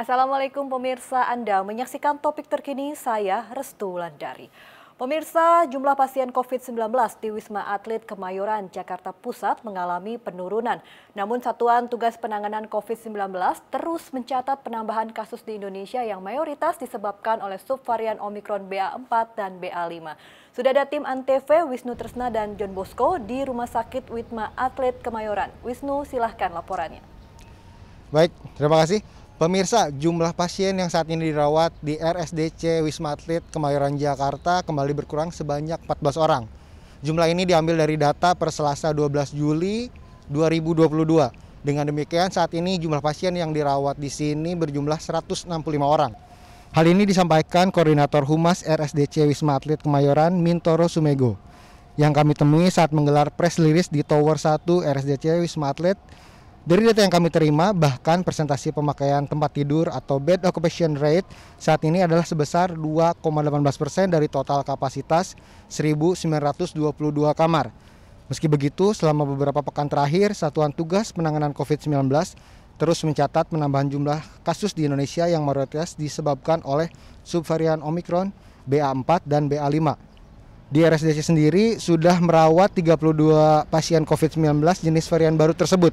Assalamualaikum pemirsa Anda menyaksikan topik terkini saya Restu Landari. Pemirsa, jumlah pasien COVID-19 di Wisma Atlet Kemayoran, Jakarta Pusat mengalami penurunan. Namun Satuan Tugas Penanganan COVID-19 terus mencatat penambahan kasus di Indonesia yang mayoritas disebabkan oleh subvarian Omikron BA4 dan BA5. Sudah ada tim Antv, Wisnu Tresna dan John Bosco di Rumah Sakit Wisma Atlet Kemayoran. Wisnu, silahkan laporannya. Baik, terima kasih. Pemirsa, jumlah pasien yang saat ini dirawat di RSDC Wisma Atlet Kemayoran Jakarta kembali berkurang sebanyak 14 orang. Jumlah ini diambil dari data per Selasa 12 Juli 2022. Dengan demikian saat ini jumlah pasien yang dirawat di sini berjumlah 165 orang. Hal ini disampaikan Koordinator Humas RSDC Wisma Atlet Kemayoran Mintoro Sumego yang kami temui saat menggelar press release di Tower 1 RSDC Wisma Atlet dari data yang kami terima, bahkan presentasi pemakaian tempat tidur atau bed occupation rate saat ini adalah sebesar 2,18 persen dari total kapasitas 1.922 kamar. Meski begitu, selama beberapa pekan terakhir, Satuan Tugas Penanganan COVID-19 terus mencatat penambahan jumlah kasus di Indonesia yang mayoritas disebabkan oleh subvarian Omicron BA4 dan BA5. Di RSDC sendiri sudah merawat 32 pasien COVID-19 jenis varian baru tersebut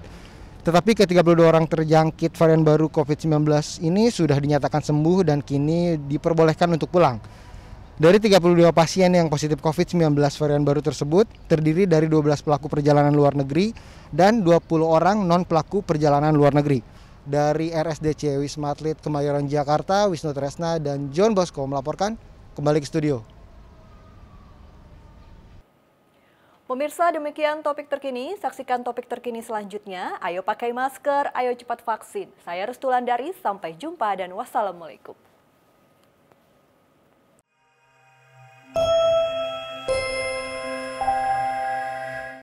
tetapi ke-32 orang terjangkit varian baru COVID-19 ini sudah dinyatakan sembuh dan kini diperbolehkan untuk pulang. Dari 32 pasien yang positif COVID-19 varian baru tersebut terdiri dari 12 pelaku perjalanan luar negeri dan 20 orang non pelaku perjalanan luar negeri. Dari RSDC Wisma Atlet Kemayoran Jakarta, Wisnu Tresna dan John Bosco melaporkan kembali ke studio. Pemirsa, demikian topik terkini. Saksikan topik terkini selanjutnya. Ayo pakai masker, ayo cepat vaksin. Saya Restu Landari, sampai jumpa dan wassalamualaikum.